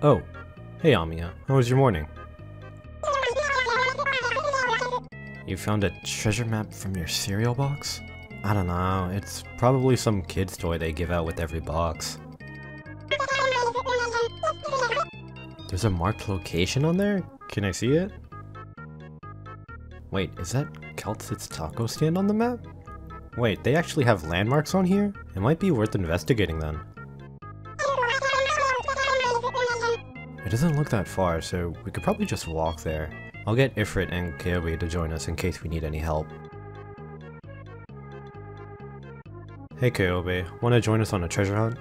Oh, hey Amiya, how was your morning? You found a treasure map from your cereal box? I don't know, it's probably some kid's toy they give out with every box. There's a marked location on there? Can I see it? Wait, is that Kal'tsit's taco stand on the map? Wait, they actually have landmarks on here? It might be worth investigating then. It doesn't look that far, so we could probably just walk there. I'll get Ifrit and Kyobi to join us in case we need any help. Hey Kyobi, wanna join us on a treasure hunt?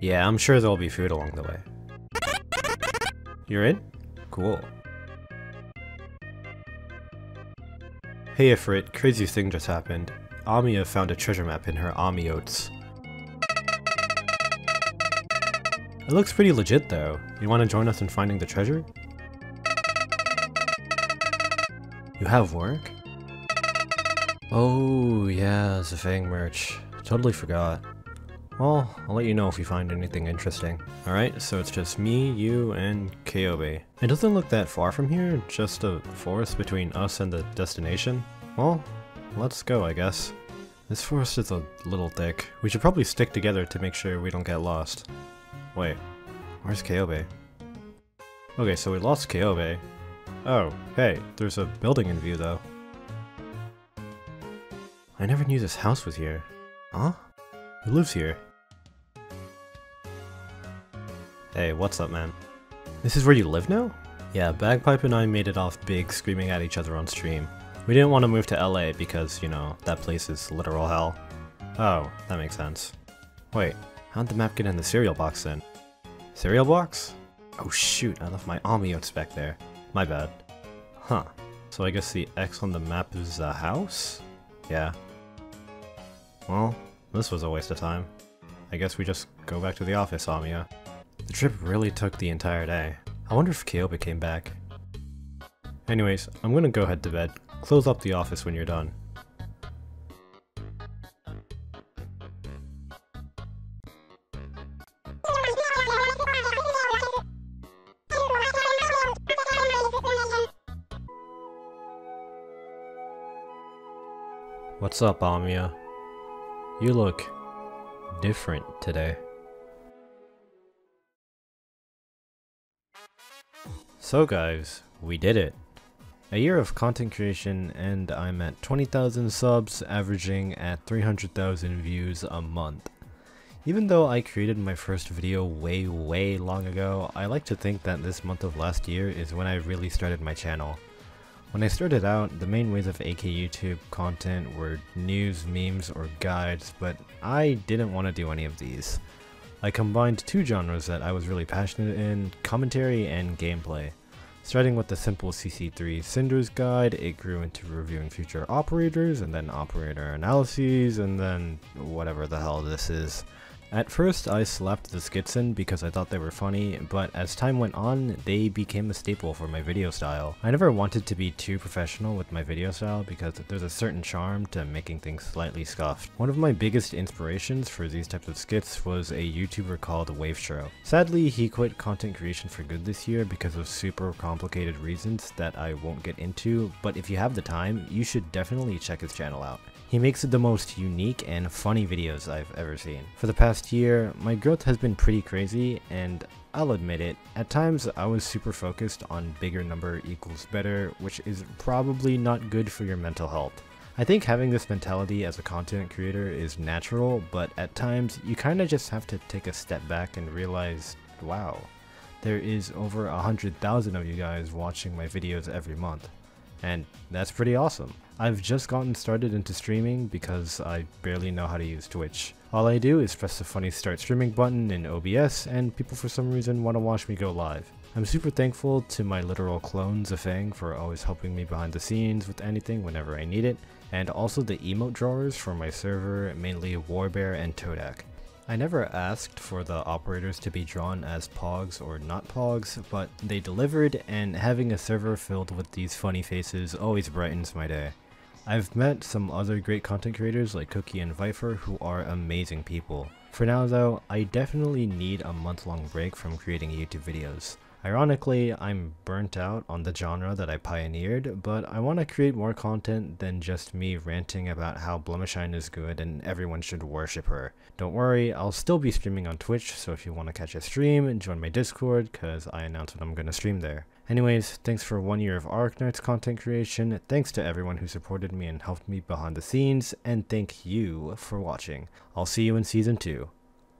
Yeah, I'm sure there'll be food along the way. You're in? Cool. Hey Ifrit, crazy thing just happened. Amiya found a treasure map in her Ami It looks pretty legit though. You want to join us in finding the treasure? You have work? Oh yeah, Zafang merch. Totally forgot. Well, I'll let you know if you find anything interesting. Alright, so it's just me, you, and Kyobi. It doesn't look that far from here, just a forest between us and the destination. Well, let's go I guess. This forest is a little thick. We should probably stick together to make sure we don't get lost. Wait, where's Kyobi? Okay, so we lost Kyobi. Oh, hey, there's a building in view though. I never knew this house was here. Huh? Who lives here? Hey, what's up, man? This is where you live now? Yeah, Bagpipe and I made it off big screaming at each other on stream. We didn't want to move to LA because, you know, that place is literal hell. Oh, that makes sense. Wait, How'd the map get in the cereal box then? Cereal box? Oh shoot, I left my Amiotes back there. My bad. Huh. So I guess the X on the map is a house? Yeah. Well, this was a waste of time. I guess we just go back to the office, Amiya. The trip really took the entire day. I wonder if Kyobi came back. Anyways, I'm gonna go head to bed. Close up the office when you're done. What's up, Amiya? You look different today. So guys, we did it. A year of content creation and I'm at 20,000 subs, averaging at 300,000 views a month. Even though I created my first video way way long ago, I like to think that this month of last year is when I really started my channel. When I started out, the main ways of AK YouTube content were news, memes, or guides, but I didn't want to do any of these. I combined two genres that I was really passionate in, commentary and gameplay. Starting with the simple CC3 Cinders guide, it grew into reviewing future operators, and then operator analyses, and then whatever the hell this is. At first I slapped the skits in because I thought they were funny, but as time went on, they became a staple for my video style. I never wanted to be too professional with my video style because there's a certain charm to making things slightly scuffed. One of my biggest inspirations for these types of skits was a YouTuber called Wavestro. Sadly, he quit content creation for good this year because of super complicated reasons that I won't get into, but if you have the time, you should definitely check his channel out. He makes the most unique and funny videos I've ever seen. For the past year, my growth has been pretty crazy, and I'll admit it, at times I was super focused on bigger number equals better, which is probably not good for your mental health. I think having this mentality as a content creator is natural, but at times you kinda just have to take a step back and realize, wow, there is over a hundred thousand of you guys watching my videos every month. And that's pretty awesome. I've just gotten started into streaming because I barely know how to use Twitch. All I do is press the funny start streaming button in OBS and people for some reason want to watch me go live. I'm super thankful to my literal clone Zafang for always helping me behind the scenes with anything whenever I need it, and also the emote drawers for my server, mainly Warbear and Todak. I never asked for the operators to be drawn as pogs or not pogs, but they delivered and having a server filled with these funny faces always brightens my day. I've met some other great content creators like Cookie and Viper who are amazing people. For now though, I definitely need a month long break from creating YouTube videos. Ironically, I'm burnt out on the genre that I pioneered, but I want to create more content than just me ranting about how Blemishine is good and everyone should worship her. Don't worry, I'll still be streaming on Twitch, so if you want to catch a stream, join my Discord, cause I announce when I'm gonna stream there. Anyways, thanks for one year of Arknights content creation, thanks to everyone who supported me and helped me behind the scenes, and thank you for watching. I'll see you in season 2.